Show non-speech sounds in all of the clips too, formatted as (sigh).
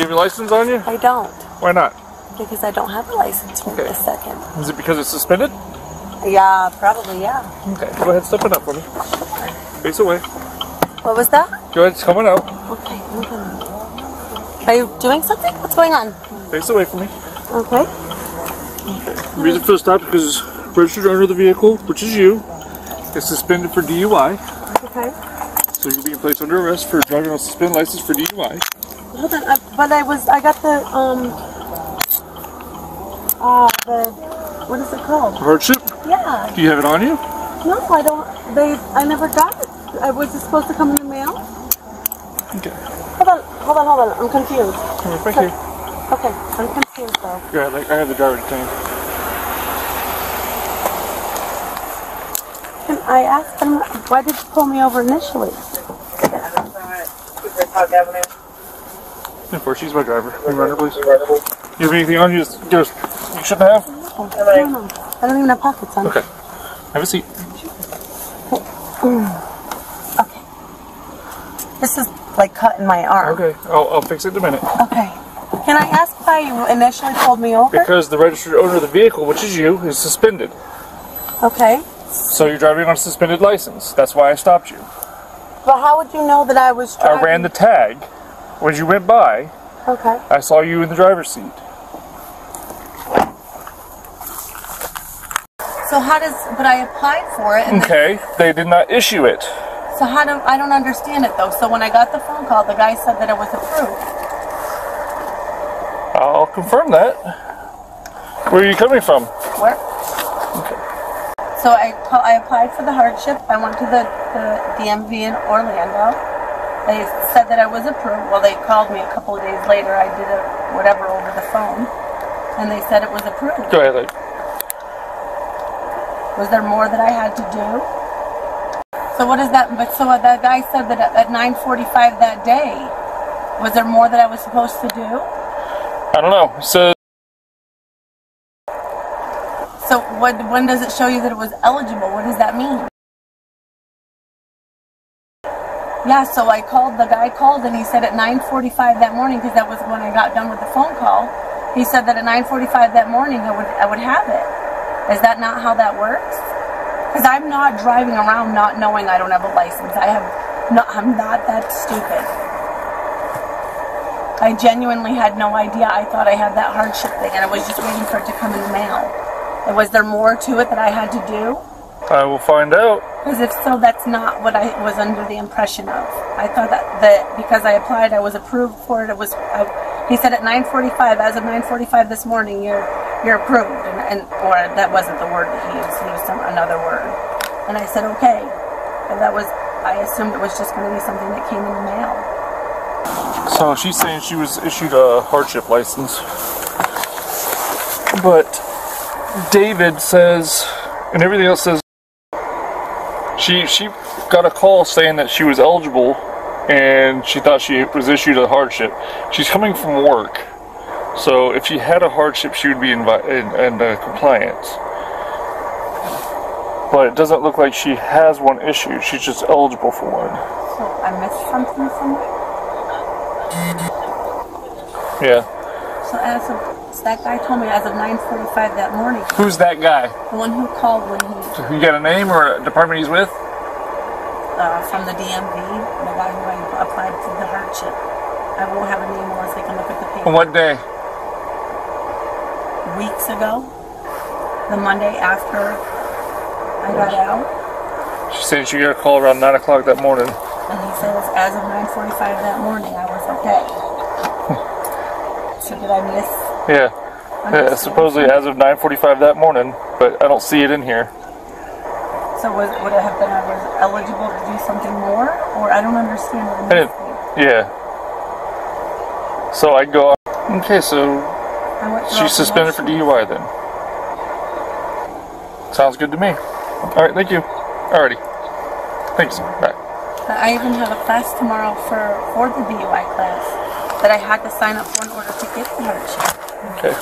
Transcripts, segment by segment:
you have your license on you? I don't. Why not? Because I don't have a license for Okay. a second. Is it because it's suspended? Yeah, probably, yeah. Okay. Go ahead, step it up for me. Face away. What was that? Go ahead, it's coming out. Okay. Are you doing something? What's going on? Face away from me. Okay. The reason for the stop is because registered owner of the vehicle, which is you, is suspended for DUI. Okay. So you're being placed under arrest for driving on suspended license for DUI. Hold on. I, but I was, I got the, um, uh, the, what is it called? Hardship? Yeah. Do you have it on you? No, I don't, they, I never got it. I was it supposed to come in the mail? Okay. Hold on, hold on, hold on. I'm confused. All right, thank you. Okay, I'm confused though. Go ahead, like, I have the driver detained. Can I ask them, why did you pull me over initially? Of course, she's my driver. Can you run her, please? You have anything on you? Just, just you shouldn't have. No, no. I don't even have pockets on. Okay. Have a seat. Okay. This is like cutting my arm. Okay, I'll, I'll fix it in a minute. Okay. Can I ask why you initially pulled me over? Because the registered owner of the vehicle, which is you, is suspended. Okay. So you're driving on a suspended license. That's why I stopped you. But how would you know that I was driving? I ran the tag. When you went by, Okay. I saw you in the driver's seat. So how does? But I applied for it, and Okay, they did not issue it. so how do I don't understand it though? So when I got the phone call, the guy said that it was approved. I'll confirm that. Where are you coming from? Where? Okay. So I I applied for the hardship. I went to the, the DMV in Orlando. They said that I was approved. Well, they called me a couple of days later. I did a whatever over the phone, and they said it was approved. Go ahead. Was there more that I had to do? So what is that? But so that guy said that at 9:45 that day, was there more that I was supposed to do? I don't know. So So what? When does it show you that it was eligible? What does that mean? Yeah, so I called. The guy called and he said at 9:45 that morning because that was when I got done with the phone call. He said that at 9:45 that morning I would I would have it. Is that not how that works? Because I'm not driving around not knowing I don't have a license. I have not. I'm not that stupid. I genuinely had no idea. I thought I had that hardship thing, and I was just waiting for it to come in the mail. And was there more to it that I had to do? I will find out. Because if so, that's not what I was under the impression of. I thought that, that because I applied, I was approved for it. It was. I, he said at 9:45, as of 9:45 this morning, you're you're approved, and, and or that wasn't the word that he used. He used some another word, and I said okay. And that was. I assumed it was just going to be something that came in the mail. So she's saying she was issued a hardship license. But David says, and everything else says, she she got a call saying that she was eligible and she thought she was issued a hardship. She's coming from work. So if she had a hardship, she would be in, in, in uh, compliance. But it doesn't look like she has one issued. She's just eligible for one. So I missed something somewhere. Yeah. So as of so that guy told me as of 9:45 that morning, Who's that guy? the one who called when he You got a name or a department he's with? uh, from the DMV, the guy who I applied for the hardship. I won't have a name unless I can look at the paper. On what day? Weeks ago, the Monday after I got out, She said she got a call around 9 o'clock that morning. and he says as of 9:45 that morning I was okay. (laughs) so did I miss? Yeah. Yeah, supposedly as of 9.45 that morning, but I don't see it in here. So was, would it have been I was eligible to do something more, or I don't understand what I I'm didn't, yeah. So I go, okay, so I went through all she's suspended for. DUI then. Sounds good to me. Alright, thank you. Alrighty. Thanks. Bye. I even have a class tomorrow for, for the DUI class that I had to sign up for in order to get the hardship. Okay.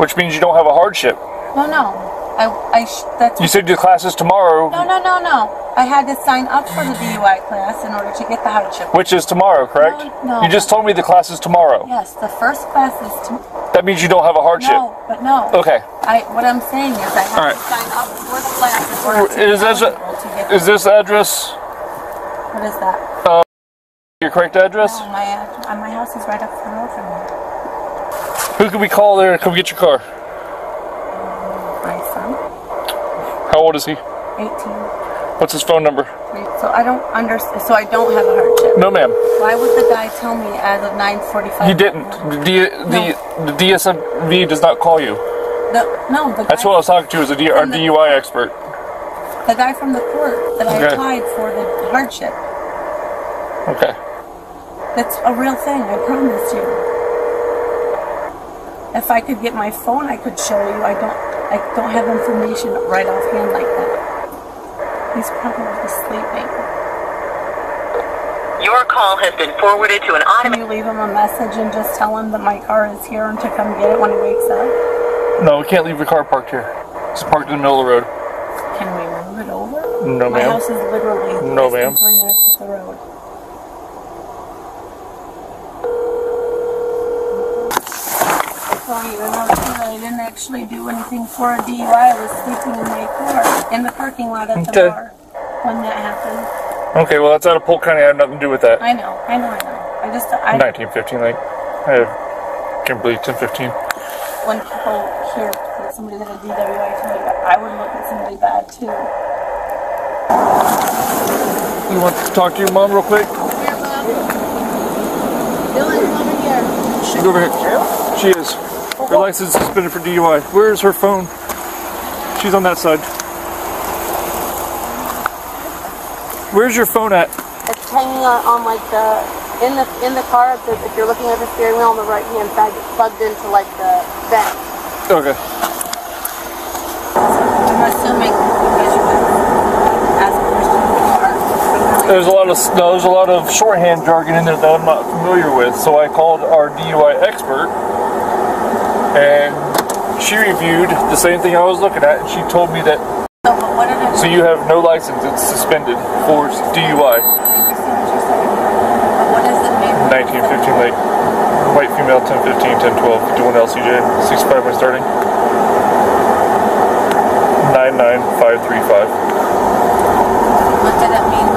Which means you don't have a hardship. No, no. I, I sh- that's You said your class is tomorrow. no, no, no, no. I had to sign up for the DUI class in order to get the hardship. Which is tomorrow, correct? No, no. You just told me the class is tomorrow. Yes, the first class is to, That means you don't have a hardship. no, but no. Okay. I what I'm saying is I have All right. to sign up for the class in order to Is this eligible to is this address what is that? your correct address? Oh, my uh, my house is right up the road from here. Who can we call there to come get your car? My son, How old is he? 18. What's his phone number? So I don't understand. So I don't have a hardship. No, ma'am. Why would the guy tell me as of 9:45? He didn't. The, D- the, the DSMV does not call you. The, no, the That's what I was talking to. Is a D- our DUI expert. the guy from the court that I applied for the hardship. Okay. That's a real thing. I promise you. If I could get my phone, I could show you. I don't. I don't have information right offhand like that. He's probably sleeping. Your call has been forwarded to an automatic. Can automated. you leave him a message and just tell him that my car is here and to come get it when he wakes up? No, we can't leave your car parked here. It's parked in the middle of the road. Can we move it over? No, My ma'am. house is literally No, less than ma'am. three minutes up the road. Well, even though too, I didn't actually do anything for a DUI, I was sleeping in my car in the parking lot at the Okay. bar when that happened. Okay, well that's out of Polk County. I have nothing to do with that. I know, I know, I know. I just, I, 1915, like I have Kimberly 1015. when people hear that somebody did a DWI to me, I would look at somebody bad too. You want to talk to your mom real quick? Here, Bob. Dylan, come over here. She over here. She is. Her license is suspended for DUI. Where's her phone? She's on that side. Where's your phone at? It's hanging on, on like the in the in the car. If, if you're looking at the steering wheel on the right hand side, it's plugged into like the vent. Okay. I'm assuming because you ask questions. There's a lot of no, there's a lot of shorthand jargon in there that I'm not familiar with. So I called our DUI expert, and she reviewed the same thing I was looking at, and she told me that So, but what did it? so you have no license. It's suspended for DUI. I understand what you're saying. But what does it 1915 Lake. White female 1015, 1012, 51 LCJ, 65 when starting. 99535. What did it mean?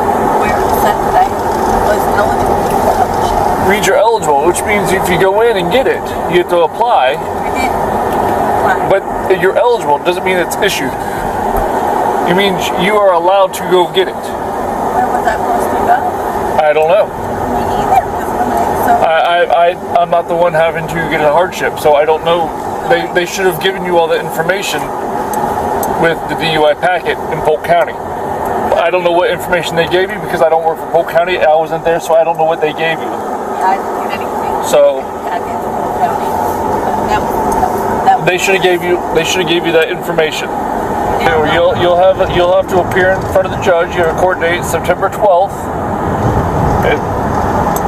Where it said that I was eligible for the hardship? Read you're eligible, which means if you go in and get it, you have to apply. But you're eligible doesn't mean it's issued. It means you are allowed to go get it. Where was I supposed to go? I don't know. Me neither. 'cause when I- So I, I, I, I'm not the one having to get a hardship, so I don't know. They, they should have given you all the information with the DUI packet in Polk County. I don't know what information they gave you because I don't work for Polk County. I wasn't there, so I don't know what they gave you. I didn't get anything. So I did the whole county. That was, that was, they should have gave you they should have gave you that information. You know, You'll you'll have you'll have to appear in front of the judge. You have a court date September 12th at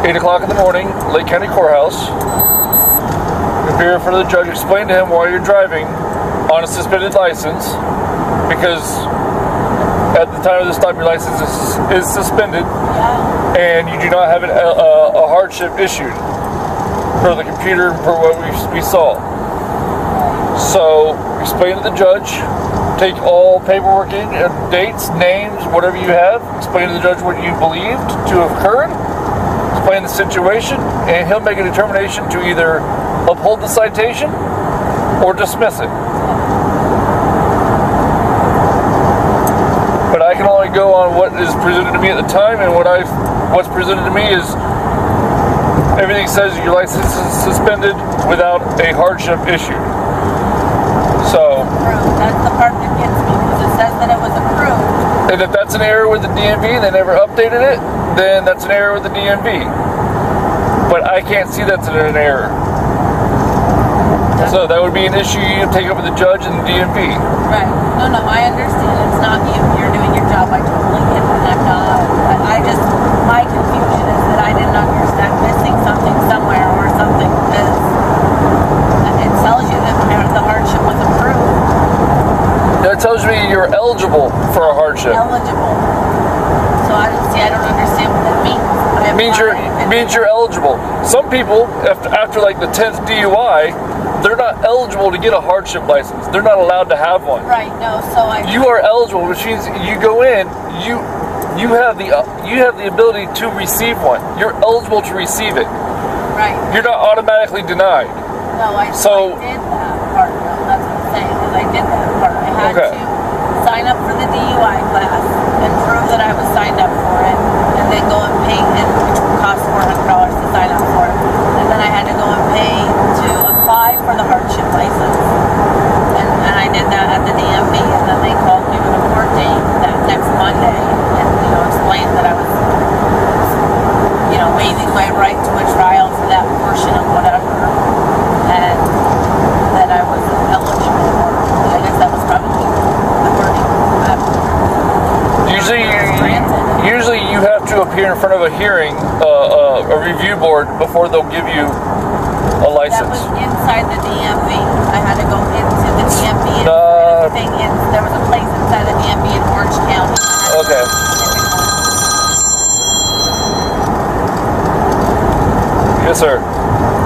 eight o'clock in the morning, Lake County Courthouse. Appear in front of the judge. Explain to him why you're driving on a suspended license because at the time of the stop your license is, is suspended yeah. And you do not have an, a, a hardship issued for the computer for what we, we saw. So explain to the judge, take all paperwork in, uh, dates, names, whatever you have. Explain to the judge what you believed to have occurred. Explain the situation, and he'll make a determination to either uphold the citation or dismiss it. But I can only go on what is presented to me at the time, and what I what's presented to me is everything says your license is suspended without a hardship issued. So, Approved. That's the part that gets me because it says that it was approved. and if that's an error with the DMV, they never updated it, then that's an error with the DMV. But I can't see that's an error. So that would be an issue you take up with the judge and the DMV. Right. No, no, I understand. It's not you. You're your job totally getting that. But I just, my confusion is that I didn't understand missing something somewhere or something because it tells you that the hardship was approved. That tells me you're eligible for a hardship. Eligible. So I don't see, I don't understand what that means. It means you're, means you're eligible. Some people, after, after like the 10th DUI, they're not eligible to get a hardship license. They're not allowed to have one. Right. No. So I. You are eligible, which means you go in, you you have the uh, you have the ability to receive one. You're eligible to receive it. Right. You're not automatically denied. No, I, So- I did that part. No, that's what I'm saying. Is I did that part. I had Okay. to sign up for the DUI class and prove that I was signed up for it, and then go and pay, and which cost four hundred dollars to sign up for it. And then I had to go and pay to apply for the hardship license, and, and I did that at the DMV. And then they called me with a court date that next Monday, and you know explained that I was you know, waiving my right to a trial for that portion of whatever, and that I was eligible. I guess that was probably the wording. Usually, usually you have to appear in front of a hearing, uh, uh, a review board before they'll give you a that license. was inside the DMV. I had to go into the DMV and Uh, everything. In, there was a place inside the DMV in Orange County. I had to Okay. Yes, sir.